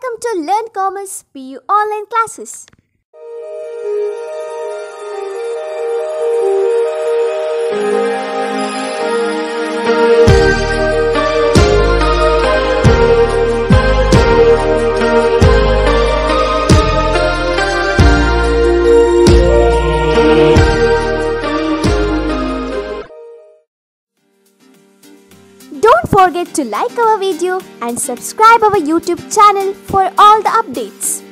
Welcome to Learn Commerce PU online classes. Forget to like our video and subscribe our YouTube channel for all the updates.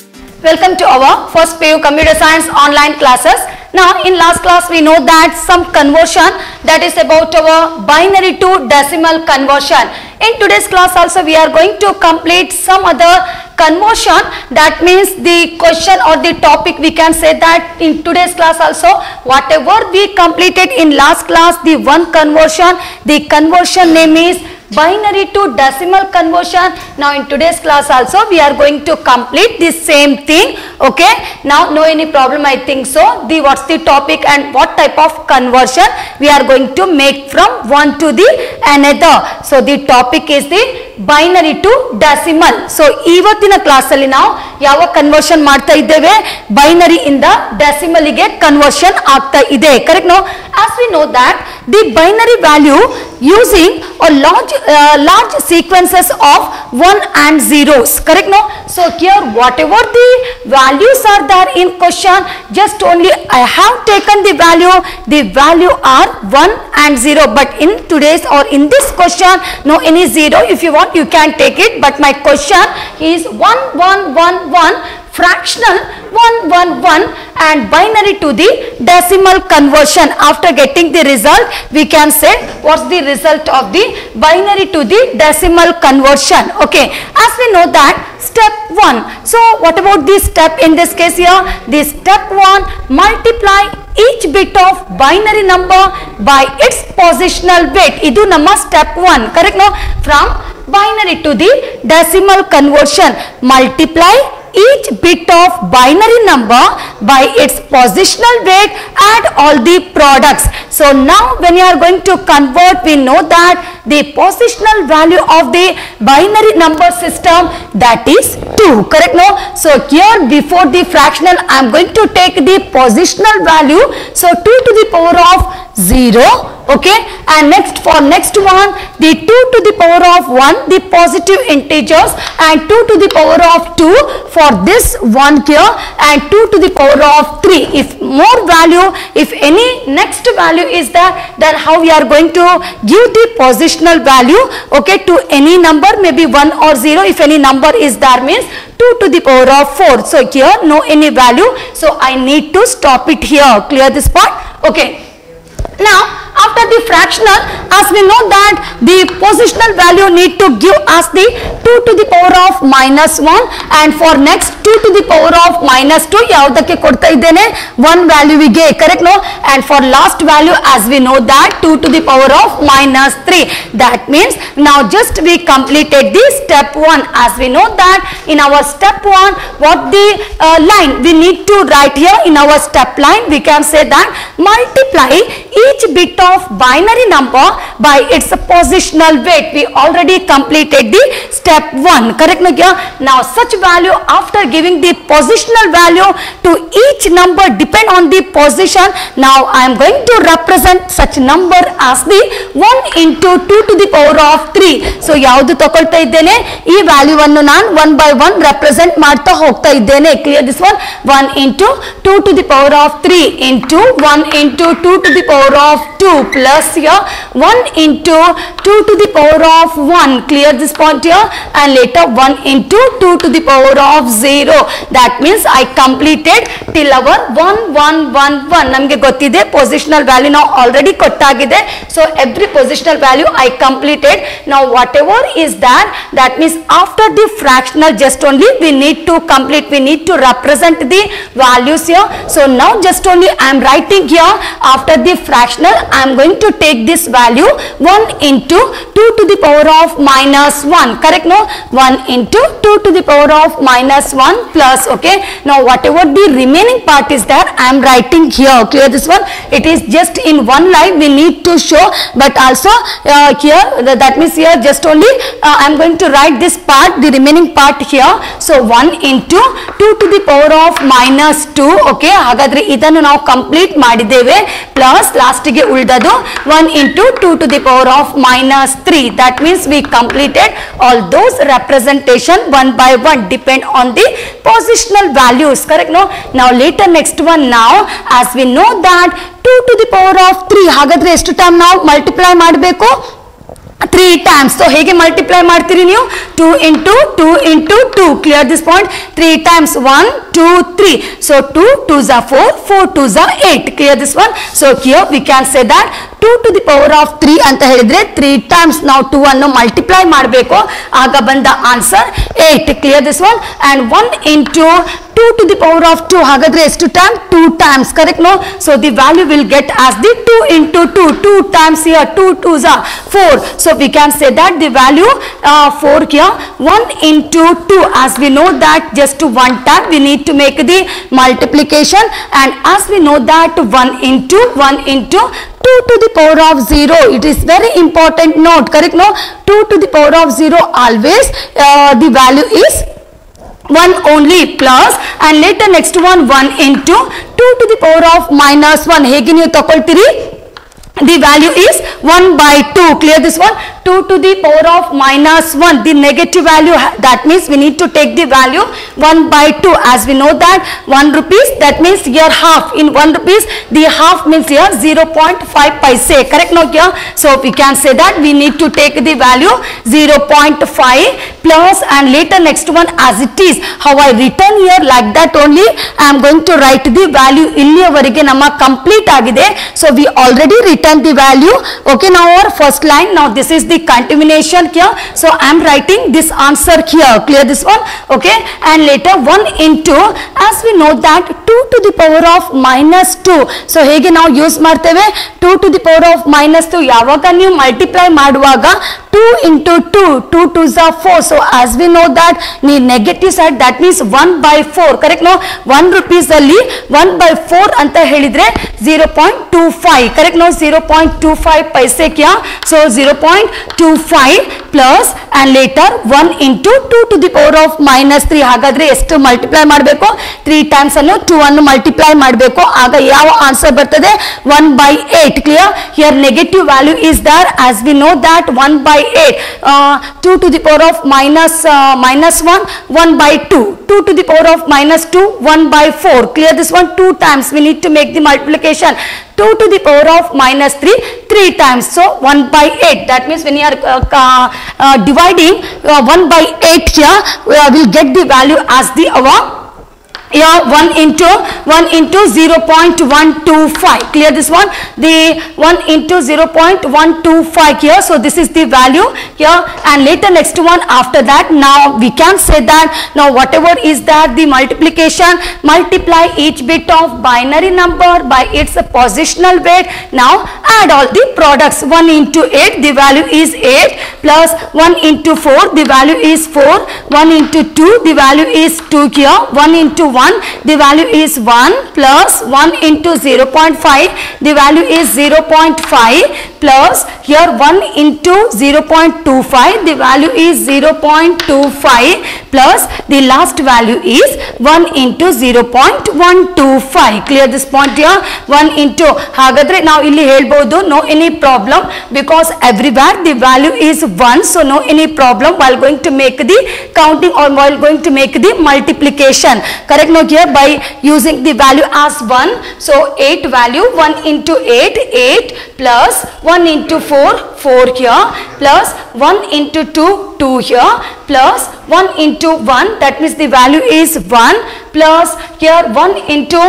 Welcome to our first PU Computer Science online classes. Now in last class we know that some conversion that is about our binary to decimal conversion. In today's class also we are going to complete some other conversion that means the question or the topic we can say that in today's class also whatever we completed in last class the one conversion the conversion name is binary to decimal conversion. Now in today's class also we are going to complete the same thing. Okay? Now no any problem i think so. The what's the topic and what type of conversion we are going to make from one to the another. So the topic is the binary to decimal so ಇವತ್ತಿನ class ಅಲ್ಲಿ ನಾವು ಯಾವ conversion ಮಾಡ್ತಾ ಇದ್ದೇವೆ binary ಇಂದ decimal ಗೆ conversion ಆಗ್ತಾ ಇದೆ correct no as we know that the binary value using a large uh, large sequences of 1 and zeros correct no so here whatever the values are there in question just only i have taken the value the value are 1 and 0 but in today's or in this question no any zero if you want, you can take it. But my question is 1, 1, 1, 1 fractional 111 and binary to the decimal conversion. After getting the result, we can say what's the result of the binary to the decimal conversion. Okay, as we know that step 1. So, what about this step in this case here? This step 1 multiply each bit of binary number by its positional weight. Idu nama step 1. Correct no? From binary to the decimal conversion multiply each bit of binary number by its positional weight add all the products. So now when you are going to convert we know that the positional value of the binary number system that is 2 correct no? So here before the fractional i am going to take the positional value. So 2 to the power of 0 okay? And next for next one the 2 to the power of 1 the positive integers and 2 to the power of 2 for this one here and 2 to the power of 3 if more value if any next value is there then how we are going to give the positional value okay to any number maybe 1 or 0 if any number is there means 2 to the power of 4 so here no any value. So i need to stop it here. Clear this part okay. Now after the fractional as we know that the positional value need to give us the 2 to the power of minus 1 and for next 2 to the power of minus 2 ಯಾವುದಕ್ಕೆ ಕೊಡ್ತಾ ಇದ್ದೇನೆ 1 value ಗೆ correct no and for last value as we know that 2 to the power of minus 3 that means now just we completed the step 1 as we know that in our step 1 what the uh, line we need to write here in our step line we can say that multiply each bit of binary number by its positional weight we already completed the step 1 correct no yeah? now such value after giving the positional value to each number depend on the position now i am going to represent such number as the 1 into 2 to the power of 3 so ಯಾವುದು ತಗೊಳ್ತಾ ಇದ್ದೇನೆ ಈ value ಅನ್ನು ನಾನು one by one represent ಮಾಡ್ತಾ ಹೋಗ್ತಾ ಇದ್ದೇನೆ clear this one one into two to the power of three into one into two to the power of two plus here 1 into 2 to the power of 1 clear this point here and later 1 into 2 to the power of 0 that means I completed till our 1 1 1 1 ನಮಗೆ ಗೊತ್ತಿದೆ positional value ನಾವು already ಕೊಟ್ಟಾಗಿದೆ so every positional value I completed now whatever is that that means after the fractional just only we need to complete we need to represent the values here so now just only I am writing here after the fractional I am am going to take this value 1 into 2 to the power of minus 1 correct no 1 into 2 to the power of minus 1 plus okay now whatever the remaining part is there I am writing here clear this one it is just in one line we need to show but also uh, here th- that means here just only uh, I am going to write this part the remaining part here so 1 into 2 to the power of minus 2 okay ಹಾಗಾದ್ರೆ ಇದನ್ನು ನಾವು complete ಮಾಡಿದ್ದೇವೆ plus ಲಾಸ್ಟಿಗೆ ಉಳಿದದು 1 into 2 to the power of minus 3 that means we completed all those representation one by one depend on the positional values correct no now later next one now as we know that 2 to the power of 3 ಹಾಗಾದ್ರೆ ಎಷ್ಟು time ನಾವು multiply ಮಾಡಬೇಕು three times so ಹೇಗೆ multiply ಮಾಡ್ತೀರಿ ನೀವು two into two into two clear this point three times one two three so two two Jha four four two Jha eight clear this one so here V can say that two to the power of three ಅಂತ ಹೇಳಿದ್ರೆ three times ನಾವು two ಅನ್ನು multiply ಮಾಡಬೇಕು ಆಗ ಬಂದ answer eight clear this one and one into two to the power of two ಹಾಗಾದ್ರೆ ಎಷ್ಟು time two times correct no so the value will get as the two into two two times here two two Jha four so we can say that the value four here one into two as we know that just one time we need to make the multiplication and as we know that one into one into 2 to the power of 0 it is very important note correct no 2 to the power of 0 always uh, the value is 1 only plus and later next one 1 into 2 to the power of minus 1 ಹೇಗೆ ನೀವು ತಗೊಳ್ತೀರಿ the value is 1 by 2 clear this one 2 to the power of minus 1 the negative value ha- that means we need to take the value 1 by 2 as we know that 1 rupees that means here half in 1 rupees the half means here 0.5 paise correct no here so we can say that we need to take the value 0.5 plus and later next one as it is how I written here like that only I am going to write the value ಇಲ್ಲಿಯವರೆಗೆ ನಮ್ಮ complete ಆಗಿದೆ so we already written the value okay now our first line now this is the continuation here so I am writing this answer here clear this one okay and later 1 into as we know that 2 to the power of minus 2 so ಹೇಗೆ ನಾವು use ಮಾಡ್ತೇವೆ 2 to the power of minus 2 ಯಾವಾಗ ನೀವು multiply ಮಾಡುವಾಗ 2 into 2 2 2 is 4 so as we know that the negative side that means 1 by 4 correct no 1 rupees ಅಲ್ಲಿ 1 by 4 ಅಂತ ಹೇಳಿದ್ರೆ 0.25 correct no 0.25 paise kya so 0.25 plus and later 1 into 2 to the power of minus 3 ಹಾಗಾದ್ರೆ ಎಷ್ಟು multiply ಮಾಡಬೇಕು 3 times ಅನ್ನು 2 ಅನ್ನು multiply ಮಾಡಬೇಕು ಆಗ ಯಾವ ಆನ್ಸರ್ ಬರ್ತದೆ 1 by 8 clear here negative value is there as we know that 1 by 8 uh, 2 to the power of minus uh, minus 1 1 by 2 2 to the power of minus 2 1 by 4 clear this one? 2 times we need to make the multiplication. 2 to the power of minus 3 3 times. So 1 by 8 that means when you are uh, uh, dividing uh, 1 by 8 here we will get the value as the our yeah 1 into 1 into 0.125 clear this one? The 1 into 0.125 here. So this is the value here. And later next one after that. Now we can say that now whatever is that the multiplication multiply each bit of binary number by its positional weight. Now add all the products. 1 into 8 the value is 8 plus 1 into 4 the value is 4 1 into 2 the value is 2 here. 1 into 1 the value is 1 plus 1 into 0.5 the value is 0.5 plus here 1 into 0.25 the value is 0.25 plus the last value is 1 into 0.125 clear this point here 1 into ಹಾಗಾದ್ರೆ ನಾವು ಇಲ್ಲಿ ಹೇಳ್ಬೋದು no any problem because everywhere the value is 1 so no any problem while going to make the counting or while going to make the multiplication No here by using the value as 1 so 8 value 1 into 8 8 plus 1 into 4 4 here plus 1 into 2 2 here plus 1 into 1 that means the value is 1 plus here 1 into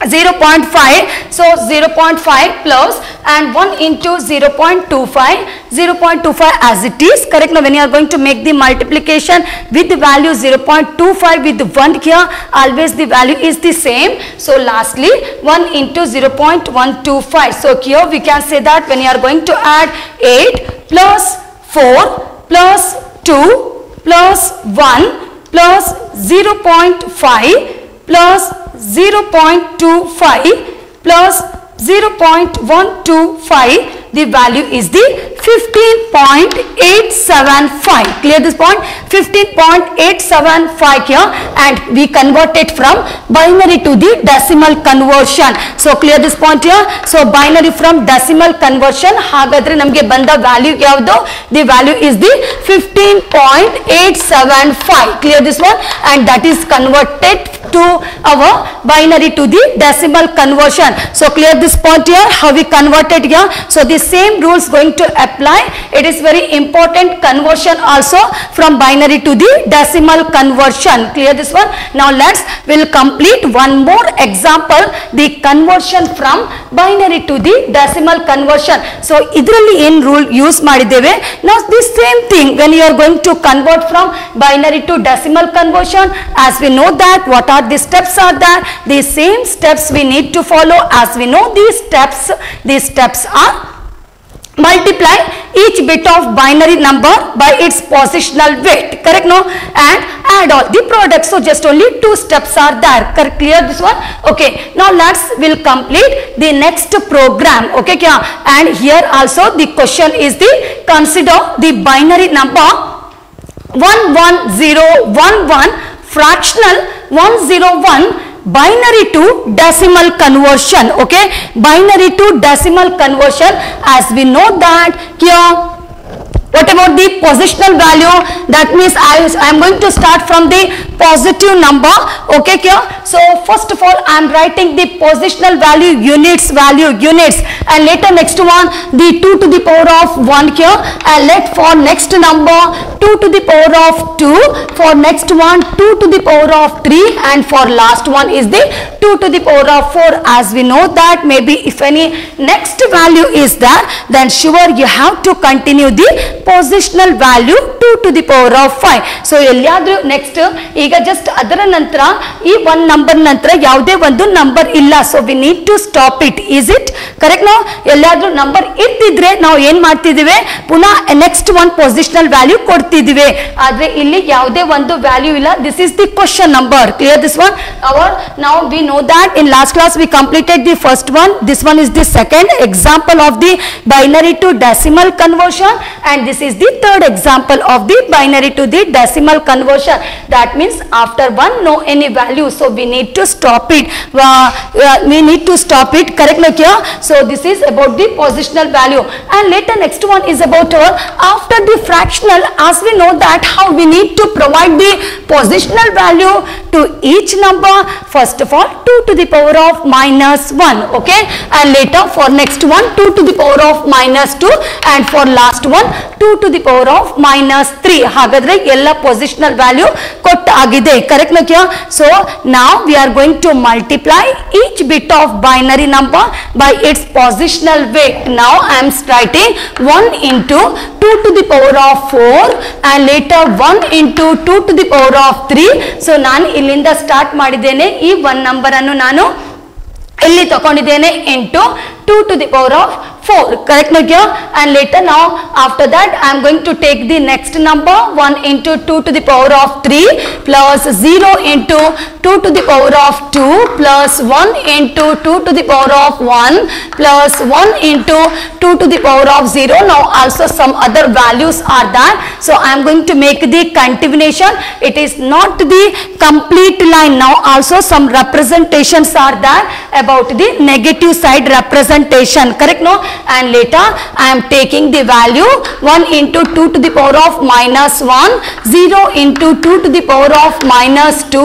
0.5 so 0.5 plus and 1 into 0.25 0.25 as it is. Correct? Now when you are going to make the multiplication with the value 0.25 with 1 here always the value is the same. So lastly 1 into 0.125 so here we can say that when you are going to add 8 plus 4 plus 2 plus 1 plus 0.5 plus 0.25 plus 0.125 the value is the 15.875 clear this point 15.875 here and we convert it from binary to the decimal conversion so clear this point here so binary from decimal conversion ಹಾಗಾದ್ರೆ ನಮಗೆ ಬಂದ value ಯಾವುದು the value is the 15.875 clear this one and that is converted to our binary to the decimal conversion so clear this point here how we converted here so the same rules going to apply it is very important conversion also from binary to the decimal conversion clear this one now let's will complete one more example the conversion from binary to the decimal conversion so ಇದರಲ್ಲಿ ಏನು rule use ಮಾಡಿದ್ದೇವೆ ನಾವು the same thing when you are going to convert from binary to decimal conversion as we no that what are the steps are there the same steps we need to follow as we know these steps these steps are multiply each bit of binary number by its positional weight correct no? And add all the products. So just only two steps are there. Cor- clear this one? Okay. Now let's will complete the next program. Okay kya? and here also the question is the consider the binary number 11011 fractional 101 binary to decimal conversion okay binary to decimal conversion as we know that here what about the positional value? That means i i am going to start from the positive number okay here. So first of all i am writing the positional value units value units. And later next one the 2 to the power of 1 here. And let for next number 2 to the power of 2 for next one 2 to the power of 3 and for last one is the 2 to the power of 4 as we know that maybe if any next value is there then sure you have to continue the positional value two to the power of five so ಎಲ್ಲಿಯಾದ್ರೂ next ಈಗ just ಅದರ ನಂತರ ಈ one number ನಂತರ ಯಾವುದೇ ಒಂದು number ಇಲ್ಲ. So we need to stop it is it correct ನಾವು ಎಲ್ಲಿಯಾದ್ರೂ ನಂಬರ್ ಇರ್ತಿದ್ರೆ ನಾವು ಏನ್ ಮಾಡ್ತಿದ್ದೀವಿ? ಪುನಃ ನೆಕ್ಸ್ಟ್ ಒನ್ ಪೊಸಿಷನಲ್ ವ್ಯಾಲ್ಯೂ ಕೊಡ್ತಿದ್ದೀವಿ. ಆದ್ರೆ ಇಲ್ಲಿ ಯಾವುದೇ ಒಂದು ವ್ಯಾಲ್ಯೂ ಇಲ್ಲ. This is the question number clear this one our ನಾವು we know that in last class we completed the first one this one is the second example of the binary to decimal conversion and this is the third example of of the binary to the decimal conversion. That means after one no any value so we need to stop it. Uh, uh, we need to stop it. Correct like here so this is about the positional value. And later next one is about our after the fractional as we know that how we need to provide the positional value to each number first of all 2 to the power of minus 1 okay? And later for next one 2 to the power of minus 2 and for last one 2 to the power of minus plus three ಹಾಗಾದ್ರೆ ಎಲ್ಲ positional value ಕೊಟ್ಟ ಆಗಿದೆ correct ನೋಕ್ಯ so ನಾವು we are going to multiply each bit of binary number by its positional weight ನಾವು I am starting one into two to the power of four and later one into two to the power of three so ನಾನು ಇಲ್ಲಿಂದ start ಮಾಡಿದ್ದೇನೆ. ಈ one ನಂಬರನ್ನು ನಾನು ಇಲ್ಲಿ ತಗೊಂಡಿದ್ದೇನೆ into two to the power of 4 correct no. and later now after that I am going to take the next number 1 into 2 to the power of 3 plus 0 into 2 to the power of 2 plus 1 into 2 to the power of 1 plus 1 into 2 to the power of 0 now also some other values are there. So I am going to make the continuation. It is not the complete line. Now also some representations are there about the negative side representation. Correct no? And later I am taking the value 1 into 2 to the power of minus 1, 0 into 2 to the power of minus 2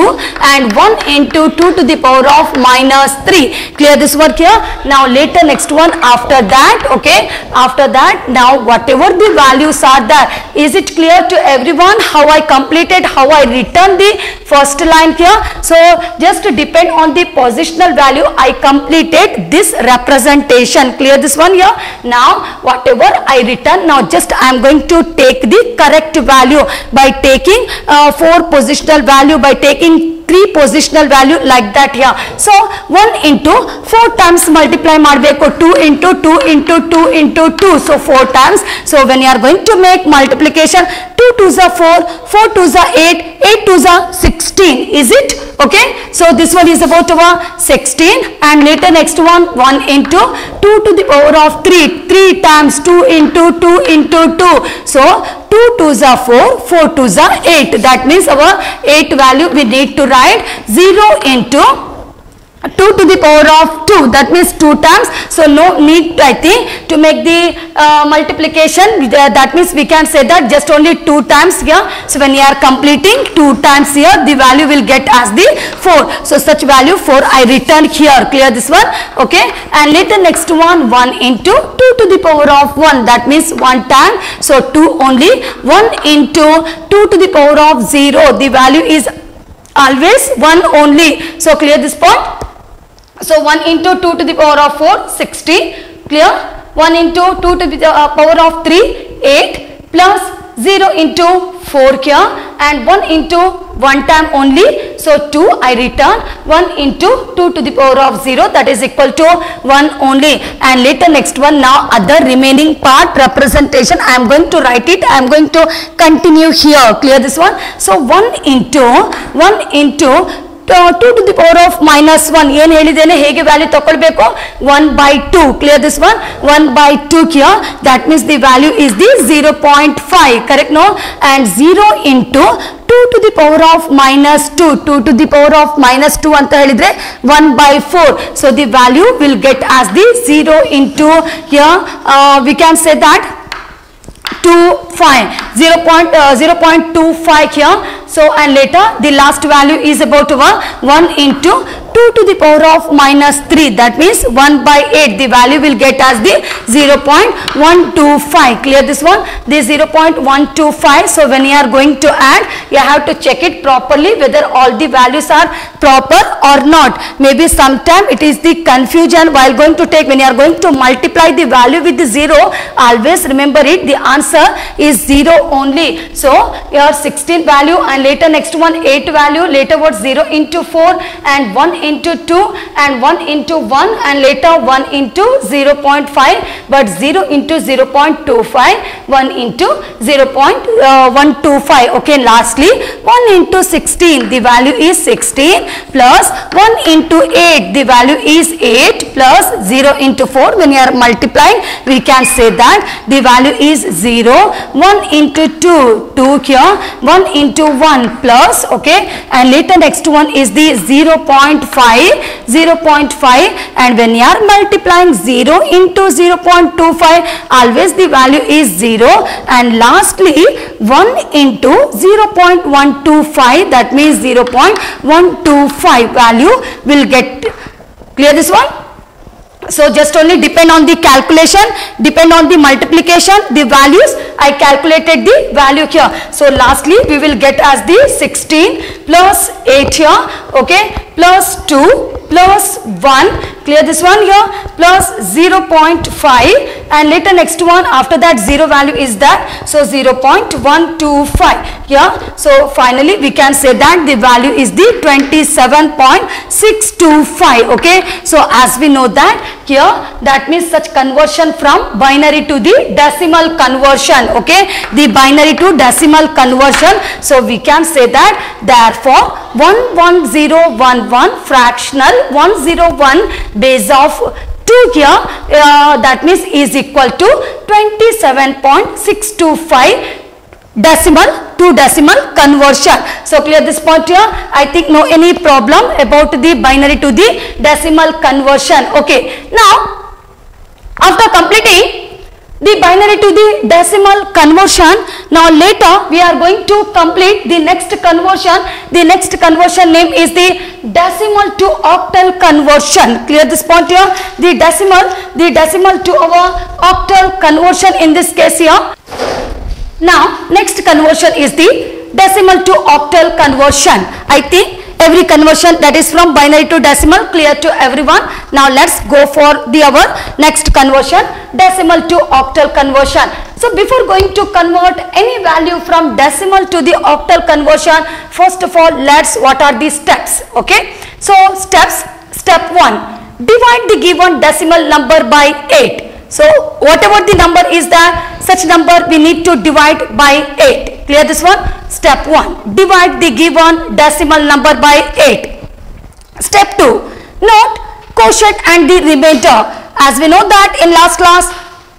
and 1 into 2 to the power of minus 3. Clear this work here? Now later next one after that, okay, after that now whatever the values are there, is it clear to everyone how I completed, how I returned the first line here? So just depend on the positional value I completed this representation. Clear this one here? Now whatever I return now just I am going to take the correct value by taking uh, 4 positional value by taking 3 positional value like that here. So 1 into 4 times multiply ಮಾಡಬೇಕು 2 into 2 into 2 into 2 so 4 times. So when you are going to make multiplication 2 2s are 4, 4 2s are 8, 8 2s are 16 is it? Okay. So this one is about our 16 and later next one 1 into 2 to the power of 3, 3 times 2 into 2 into 2. So 2 2s are 4, 4 2s are 8 that means our 8 value we need to write 0 into 2 to the power of 2 that means 2 times. So no need I think to make the uh, multiplication. Uh, that means we can say that just only 2 times here. So when you are completing 2 times here the value will get as the 4 so such value 4 I return here. Clear this one? Okay. And later next one 1 into 2 to the power of 1 that means 1 time so 2 only. 1 into 2 to the power of 0 the value is always 1 only so clear this point so 1 into 2 to the power of 4, 60. Clear? 1 into 2 to the uh, power of 3, 8 plus 0 into 4 here and 1 into 1 time only. So 2 I return 1 into 2 to the power of 0 that is equal to 1 only and later next one now other remaining part representation I am going to write it I am going to continue here clear this one. So 1 into 1 into to to the power of minus one ಏನು ಹೇಳಿದ್ದೇನೆ ಹೇಗೆ value ತಗೊಳ್ಬೇಕು one by two clear this one one by two clear that means the value is the zero point five correct know and zero into two to the power of minus two to to the power of minus two ಅಂತ ಹೇಳಿದ್ರೆ one by four so the value will get as the zero into here V can say that 25 0 point, uh, 0.25 here. So and later the last value is about uh, 1 into 2 to the power of minus 3 that means 1 by 8 the value will get as the 0.125 clear this one? This 0.125 so when you are going to add you have to check it properly whether all the values are proper or not. Maybe sometime it is the confusion while going to take. When you are going to multiply the value with the 0 always remember it the answer is 0 only. So your 16 value and later next one 8 value later what? 0 into 4 and 1 into 2 and 1 into 1 and later 1 into 0.5 but 0 into 0.25 1 into uh, 0.125 okay lastly 1 into 16 the value is 16 plus 1 into 8 the value is 8 plus 0 into 4 when you are multiplying we can say that the value is 0 1 into 2 2 here. 1 into 1 plus okay and later next one is the 0.5 0.5 and when you are multiplying 0 into 0.25 always the value is 0 and lastly 1 into 0.125 that means 0.125 value will get clear this one so just only depend on the calculation, depend on the multiplication, the values. I calculated the value here. So lastly, we will get as the 16 plus 8 here, okay, plus 2 plus 1. Clear this one here, plus 0.5 and later next one after that 0 value is that. So 0.125 here. So finally we can say that the value is the 27.625, okay. So as we know that here that means such conversion from binary to the decimal conversion okay the binary to decimal conversion so we can say that therefore 11011 fractional 101 base of 2 here uh, that means is equal to 27.625 decimal to decimal conversion. So clear this point here. I think no any problem about the binary to the decimal conversion. Okay. Now After completing the binary to the decimal conversion. Now later we are going to complete the next conversion. The next conversion name is the decimal to octal conversion. Clear this point here? The decimal the decimal to our octal conversion in this case here. Now next conversion is the decimal to octal conversion. I think every conversion that is from binary to decimal clear to everyone. Now let's go for the our next conversion decimal to octal conversion. So before going to convert any value from decimal to the octal conversion first of all let's what are the steps okay? So steps step 1 divide the given decimal number by 8 so whatever the number is there, such number we need to divide by 8. Clear this one? Step 1. Divide the given decimal number by 8. Step 2. Note quotient and the remainder. As we know that in last class,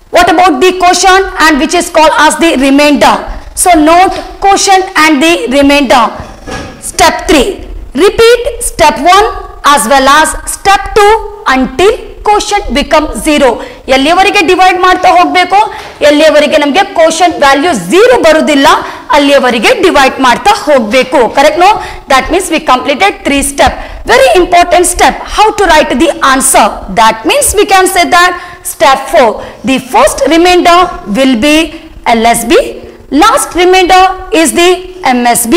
what about the quotient and which is called as the remainder. So note quotient and the remainder. Step 3. Repeat step 1 as well as step 2 until quotient become zero ಎಲ್ಲಿಯವರೆಗೆ divide ಮಾಡ್ತಾ ಹೋಗಬೇಕು ಎಲ್ಲಿಯವರೆಗೆ ನಮಗೆ question value zero ಬರುವುದಿಲ್ಲ ಅಲ್ಲಿಯವರೆಗೆ divide ಮಾಡ್ತಾ ಹೋಗಬೇಕು correct no that means we completed three step very important step how to write the answer that means we can say that step four the first remainder will be L S B last remainder is the MSB.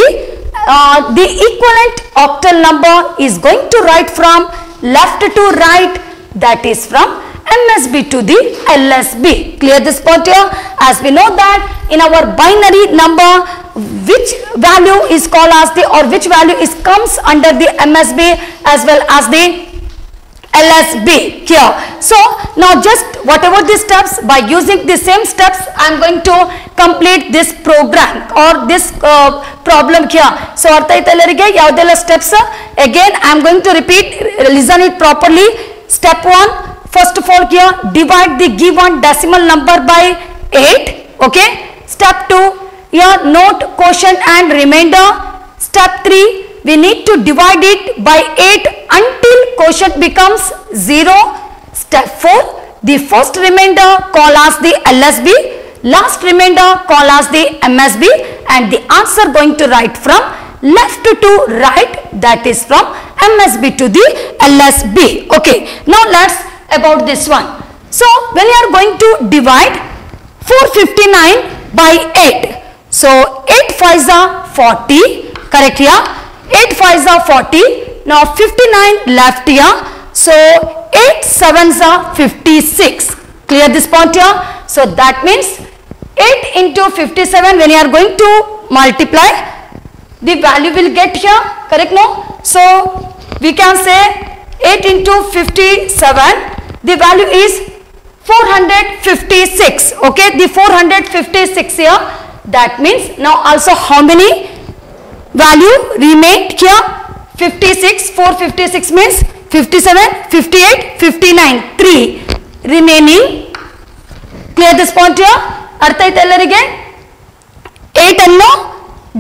Uh, the equivalent octal number is going to write from left to right that is from MSB to the LSB. Clear this point here? As we know that in our binary number which value is called as the or which value is comes under the MSB as well as the LSB here. So now just whatever the steps by using the same steps I am going to complete this program or this uh, problem here. So ಅರ್ಥ ಆಯ್ತಾ ಎಲ್ಲರಿಗೆ ಯಾವುದೆಲ್ಲ steps again I am going to repeat listen it properly. Step 1 first of all here divide the given decimal number by 8 okay. Step 2 here note quotient and remainder. Step 3 we need to divide it by 8 until quotient becomes 0. Step 4, the first remainder call as the LSB, last remainder call as the MSB and the answer going to write from left to right that is from MSB to the LSB. Okay, now let's about this one. So when you are going to divide 459 by 8. So 8 5s are 40, correct here? 8 5s are 40. Now 59 left here. So 8 7s are 56. Clear this point here? So that means 8 into 57 when you are going to multiply the value will get here correct no so we can say 8 into 57 the value is 456 okay the 456 here that means now also how many value remained here 56 456 means 57 58 59 3 remaining clear this point here ಅರ್ಥ ಆಯ್ತಾ ಎಲ್ಲರಿಗೆ eight ಅನ್ನು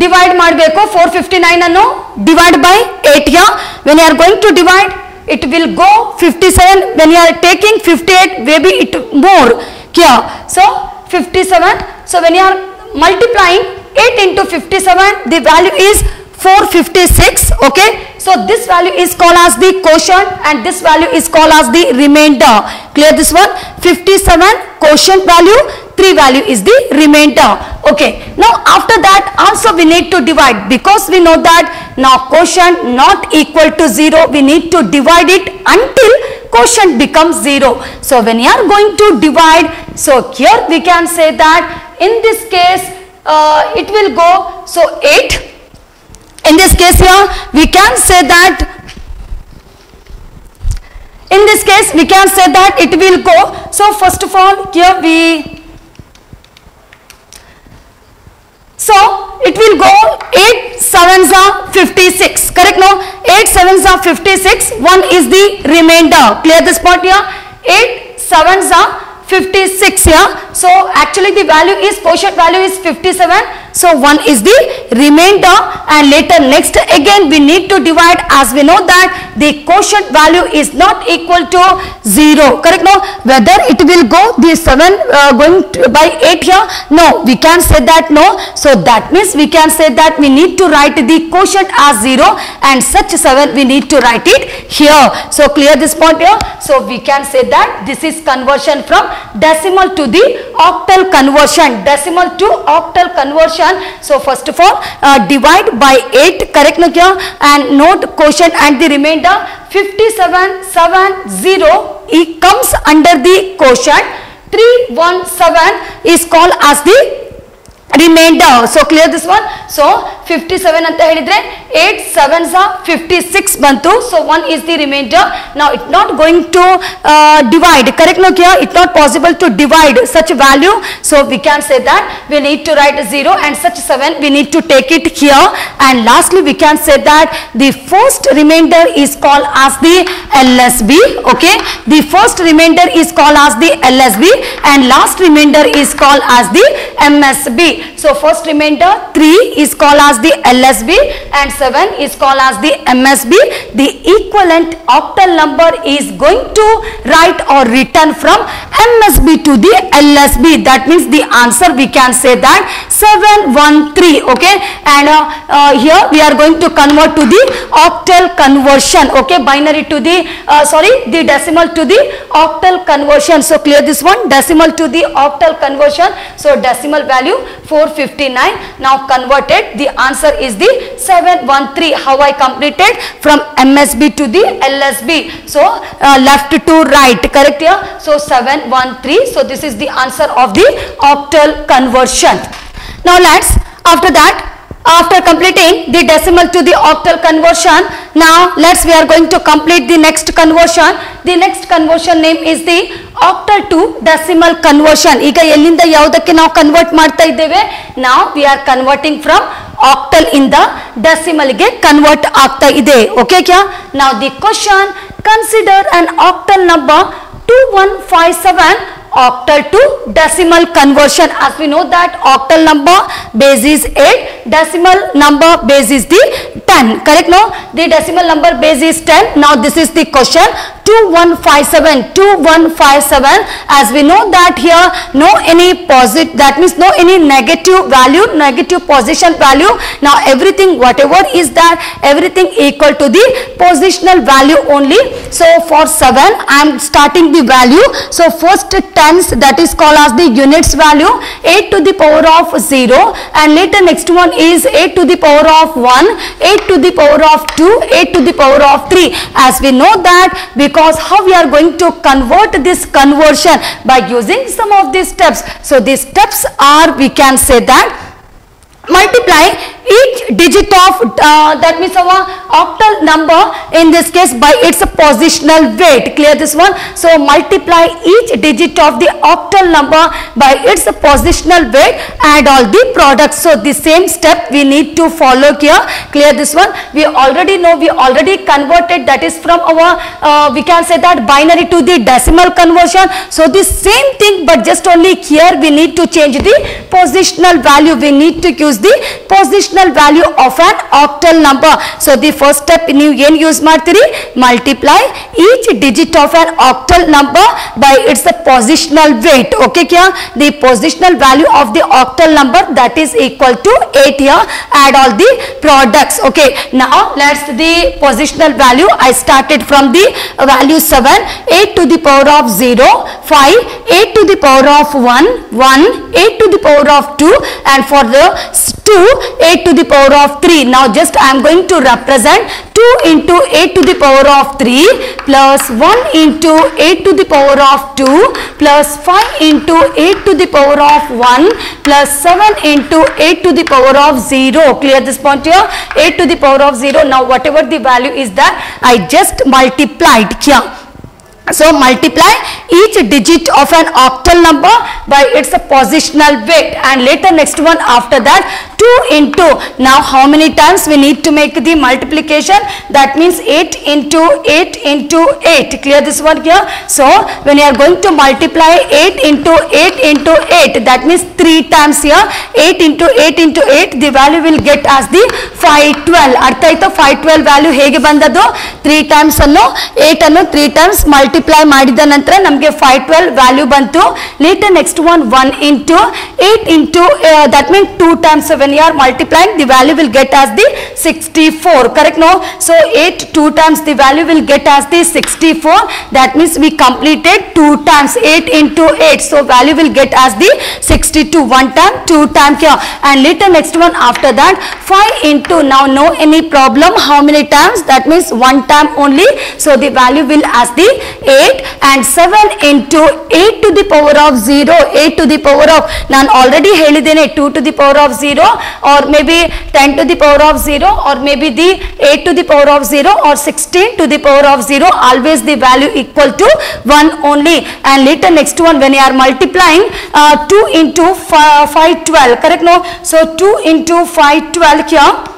divide ಮಾಡಬೇಕು four fifty nine ಅನ್ನು divide by eight yeah when you are going to divide it will go fifty seven when you are taking fifty eight may be it more ಕ್ಯಾ so fifty seven so when you are multiplying eight into fifty seven the value is 456 okay so this value is called as the quotient and this value is called as the remainder clear this one 57 quotient value 3 value is the remainder. Okay. Now after that also we need to divide. Because we know that now quotient not equal to 0 we need to divide it until quotient becomes 0 so when you are going to divide so here we can say that in this case uh, it will go so 8 in this case here we can say that in this case we can say that it will go. So first of all here we so it will go 8 sevens are 56 correct no? 8 sevens are 56 1 is the remainder. Clear this part here? 8 sevens are 56 here so actually the value is quotient value is 57 So 1 is the remainder and later next. Again we need to divide. As we know that the quotient value is not equal to 0 correct no? Whether it will go the 7 uh, going to, by 8 here? No. We can say that no. So that means we can say that we need to write the quotient as 0 and such 7 we need to write it here. So clear this point here? So we can say that this is conversion from decimal to the octal conversion. Decimal to octal conversion so first of all uh, divide by 8 correct no here and note quotient and the remainder. 5770 it comes under the quotient 317 is called as the remainder so clear this one so 57 ಅಂತ ಹೇಳಿದ್ರೆ 8 7s are 56 ಬಂತು so 1 is the remainder now it not going to uh, divide correct no here it not possible to divide such value so we can say that we need to write 0 and such 7 we need to take it here and lastly we can say that the first remainder is called as the LSB okay the first remainder is called as the LSB and last remainder is called as the MSB so first remainder 3 is called as the LSB and 7 is called as the MSB. The equivalent octal number is going to write or return from MSB to the LSB. That means the answer we can say that 713 okay and uh, uh, here we are going to convert to the octal conversion okay binary to the uh, sorry the decimal to the octal conversion. So clear this one decimal to the octal conversion. So decimal value 459 now converted the answer is the 713 how I completed? From MSB to the LSB so uh, left to right correct here so 713 so this is the answer of the octal conversion. Now let's after that after completing the decimal to the octal conversion now let's we are going to complete the next conversion. The next conversion name is the octal to decimal conversion ಈಗ ಎಲ್ಲಿಂದ ಯಾವುದಕ್ಕೆ ನಾವು convert ಮಾಡ್ತಾ ಇದ್ದೇವೆ? ನಾವು we are converting from octal ಇಂದ ಡೆಸಿಮಲ್ಗೆ convert ಆಗ್ತಾ ಇದೆ. ಓಕೆ ಕ್ಯಾ? ನಾವು the question consider an octal number two one five seven octal to decimal conversion. As we know that octal number base is 8 decimal number base is the 10 correct no? The decimal number base is 10 now this is the question. 2157 2157 as we know that here no any positive that means no any negative value negative position value. Now everything whatever is that everything equal to the positional value only. So for 7 i am starting the value. So first tens that is called as the units value. 8 to the power of 0 and later next one is 8 to the power of 1 8 to the power of 2 8 to the power of 3 as we know that because how we are going to convert this conversion? By using some of these steps. So these steps are we can say that multiply each digit of uh, that means our octal number in this case by its positional weight. Clear this one? So multiply each digit of the octal number by its positional weight and all the products. So the same step we need to follow here. Clear this one? We already know we already converted that is from our uh, we can say that binary to the decimal conversion. So the same thing but just only here we need to change the positional value. We need to use the positional value of an octal number so the first step ನೀವು ಏನು use ಮಾಡ್ತೀರಿ multiply each digit of an octal number by its positional weight okay kya the positional value of the octal number that is equal to 8 here add all the products okay now let's the positional value i started from the value 7 8 to the power of 0 5 8 to the power of 1 1 8 to the power of 2 and for the 2 8 to the power of 3 now just i am going to represent 2 into 8 to the power of 3 plus 1 into 8 to the power of 2 plus 5 into 8 to the power of 1 plus 7 into 8 to the power of 0 clear this point here? 8 to the power of 0 now whatever the value is that i just multiplied here So multiply each digit of an octal number by its positional weight and later next one after that 2 into now how many times we need to make the multiplication that means 8 into 8 into 8 clear this one here so when you are going to multiply 8 into 8 into 8 that means 3 times here 8 into 8 into 8 the value will get as the 512 ಅರ್ಥ ಆಯ್ತಾ 512 value ಹೇಗೆ ಬಂದದ್ದು 3 times ಅನ್ನು 8 ಅನ್ನು 3 times multiply ಮಾಡಿದ ನಂತರ ನಮಗೆ 512 value ಬಂತು litre next one 1 into 8 into uh, that means 2 times when you are multiplying the value will get as the 64 correct no so 8 2 times the value will get as the 64 that means we completed 2 times 8 into 8 so value will get as the 62 one time 2 time here and later next one after that 5 into now no any problem how many times that means one time only so the value will as the 8 and 7 into 8 to the power of 0 8 to the power of ನಾನು already ಹೇಳಿದ್ದೇನೆ 2 to the power of 0 or maybe 10 to the power of 0 or maybe the 8 to the power of 0 or 16 to the power of 0 always the value equal to 1 only and later next one when you are multiplying uh, 2 into 5, 512 correct no so 2 into 512 here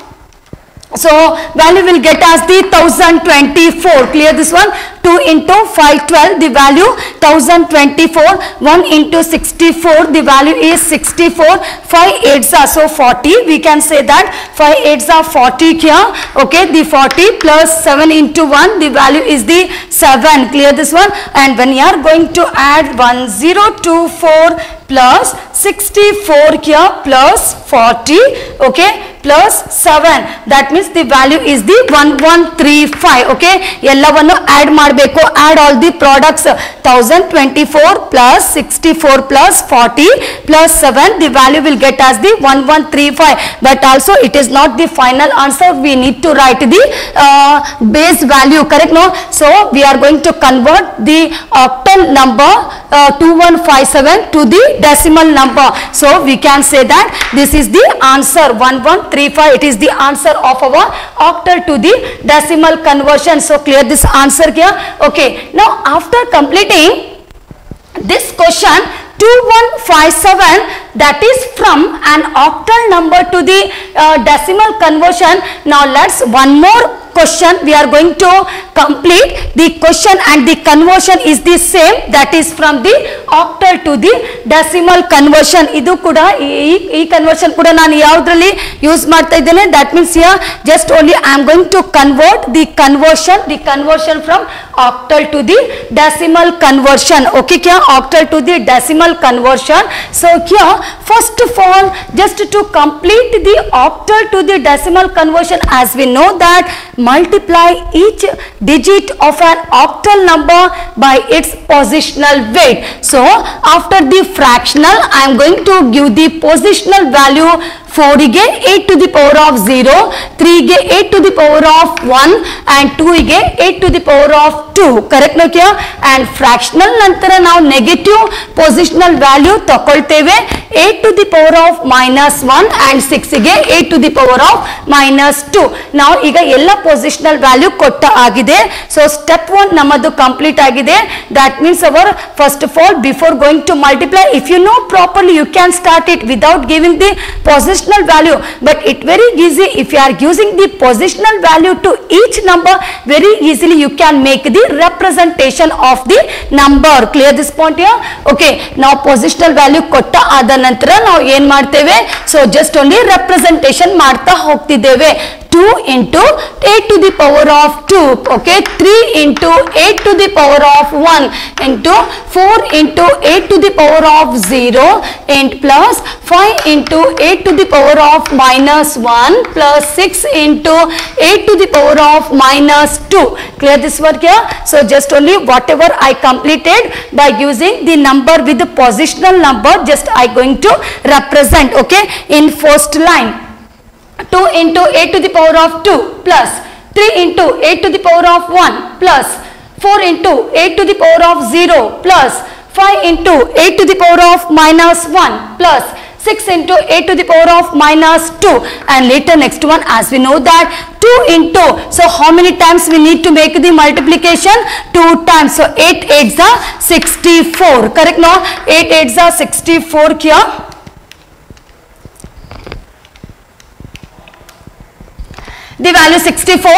so value will get as the 1024 clear this one? 2 into 512 the value 1024 1 into 64 the value is 64 5 8s are so 40 we can say that 5 8s are 40 here. Okay the 40 plus 7 into 1 the value is the 7 clear this one? And when you are going to add 1024 plus 64 here plus 40 okay plus 7 that means the value is the 1135 okay ಎಲ್ಲವನ್ನು add ಮಾಡಬೇಕು add all the products 1024 plus 64 plus 40 plus 7 the value will get as the 1135 but also it is not the final answer we need to write the uh, base value correct no so we are going to convert the octal number uh, 2157 to the decimal number so we can say that this is the answer 1135 it is the answer of our octal to the decimal conversion. So clear this answer here? Okay. Now after completing this question 2157 that is from an octal number to the uh, decimal conversion. Now let's one more question we are going to complete the question and the conversion is the same that is from the octal to the decimal conversion ಇದು ಕೂಡ ಈ ಈ conversion ಕೂಡ ನಾನು ಯಾವುದ್ರಲ್ಲಿ use ಮಾಡ್ತಾ ಇದ್ದೇನೆ that means here just only I am going to convert the conversion the conversion from octal to the decimal conversion okay kya octal to the decimal conversion so here first of all just to complete the octal to the decimal conversion as we know that multiply each digit of an octal number by its positional weight so after the fractional i am going to give the positional value 4 ಗೆ 8 to the power of 0 3 ಗೆ 8 to the power of 1 and 2 ಗೆ 8 to the power of 2 correct Nokia and fractional ನಂತರ ನಾವು negative positional value ತಗೊಳ್ತೇವೆ 8 to the power of minus 1 and 6 ಗೆ 8 to the power of minus 2 ನಾವು ಈಗ ಎಲ್ಲ positional value ಕೊಟ್ಟ ಆಗಿದೆ. ಸೊ ಸ್ಟೆಪ್ ಒನ್ ನಮ್ಮದು ಕಂಪ್ಲೀಟ್ ಆಗಿದೆ. That means our first of all before going to multiply if you know properly you can start it without giving the positional value but it very easy if you are using the positional value to each number very easily you can make the representation of the number clear this point okay ನಾವು positional value ಕೊಟ್ಟ ಆದ ನಂತರ ನಾವು ಏನ್ ಮಾಡ್ತೇವೆ? So just only representation ಮಾಡ್ತಾ ಹೋಗ್ತಿದ್ದೇವೆ. 2 into 8 to the power of 2 okay? 3 into 8 to the power of 1 into 4 into 8 to the power of 0 and plus 5 into 8 to the power of minus 1 plus 6 into 8 to the power of minus 2 clear this work here? So just only whatever I completed by using the number with the positional number just I going to represent okay? In first line 2 into 8 to the power of 2 plus 3 into 8 to the power of 1 plus 4 into 8 to the power of 0 plus 5 into 8 to the power of minus 1 plus 6 into 8 to the power of minus 2 and later next one as we know that 2 2 into so how many times we need to make the multiplication? 2 times. So 8 8s are 64 correct now 8 8s are 64 here the value 64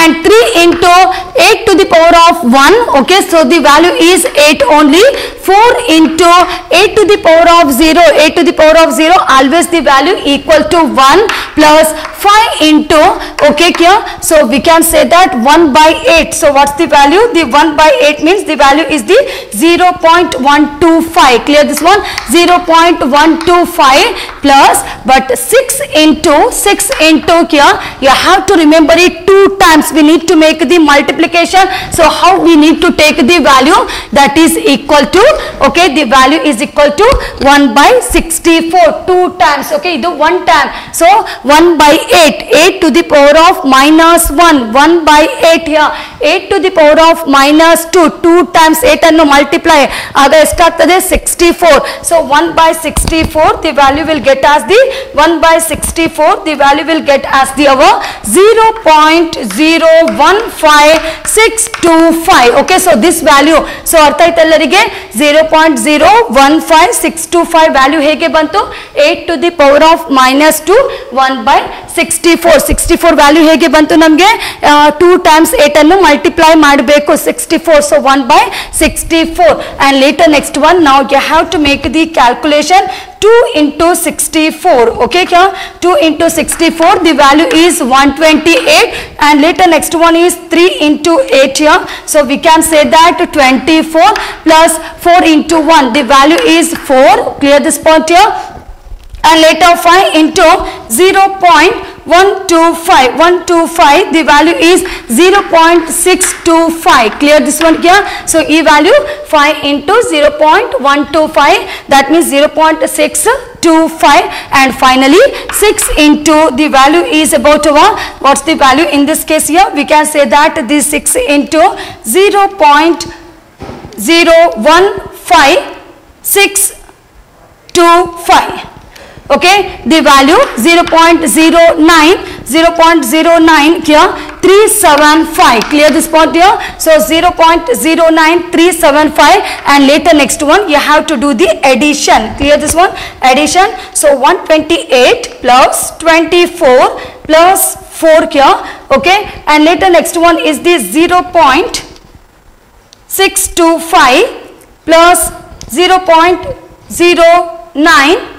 and 3 into 8 to the power of 1 okay? So the value is 8 only. 4 into 8 to the power of 0 8 to the power of 0 always the value equal to 1 plus 5 into okay here. So we can say that 1 by 8 so what's the value? The 1 by 8 means the value is the 0 0.125 clear this one? 0 0.125 plus but 6 into 6 into here you have to remember it two times we need to make the multiplication so how we need to take the value that is equal to okay the value is equal to 1 by 64 two times okay ಇದು one time so 1 by 8 8 to the power of minus 1 1 by 8 here 8 to the power of minus 2 2 times 8 ಅನ್ನು multiply ಆಗ ಎಷ್ಟಾಗ್ತದೆ 64 so 1 by 64 the value will get as the 1 by 64 the value will get as the our 0.015625 okay so this value so ಅರ್ಥ ಆಯ್ತು ಎಲ್ಲರಿಗೆ 0.015625 value ಹೇಗೆ ಬಂತು 8 to the power of minus 2 1 by 64 64 value ಹೇಗೆ ಬಂತು ನಮಗೆ 2 times 8 ಅನ್ನು ಮಲ್ಟಿಪ್ಲೈ ಮಾಡಬೇಕು 64 so 1 by 64 and later next one now you have to make the calculation 2 into 64 okay here 2 into 64 the value is 128 and later next one is 3 into 8 here. So we can say that 24 plus 4 into 1 the value is 4 clear this point here and later 5 into 0.125 125 the value is 0.625 clear this one here? So e value 5 into 0.125 that means 0.625 and finally 6 into the value is about our what's the value in this case here? We can say that this 6 into 0.015625 okay? The value 0.09 0.09 here 375 clear this point here? So 0.09375 and later next one you have to do the addition. Clear this one? Addition. So 128 plus 24 plus 4 here. Okay? And later next one is the 0.625 plus 0.09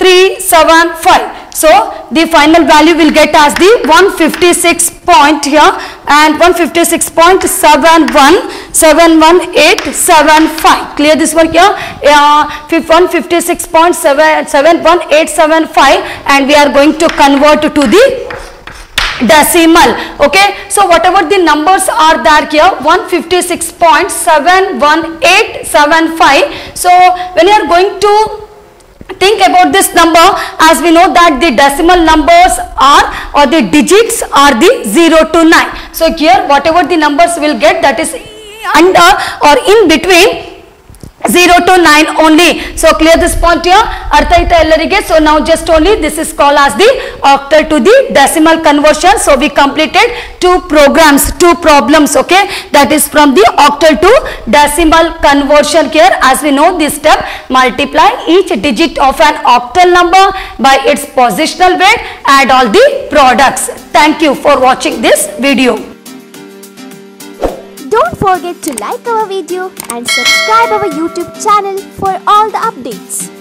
375 so the final value will get as the 156 point here and 156.7171875 clear this one here uh, 156.71875 and we are going to convert to the decimal. Okay? So whatever the numbers are there here 156.71875 so when you are going to think about this number as we know that the decimal numbers are or the digits are the 0 to 9 so here whatever the numbers will get that is under or in between 0 to 9 only. So clear this point here. Arthaita ellarige. So now just only this is called as the octal to the decimal conversion. So we completed two programs, two problems. Okay. That is from the octal to decimal conversion here. As we know this step multiply each digit of an octal number by its positional weight. Add all the products. Thank you for watching this video. Don't forget to like our video and subscribe our YouTube channel for all the updates.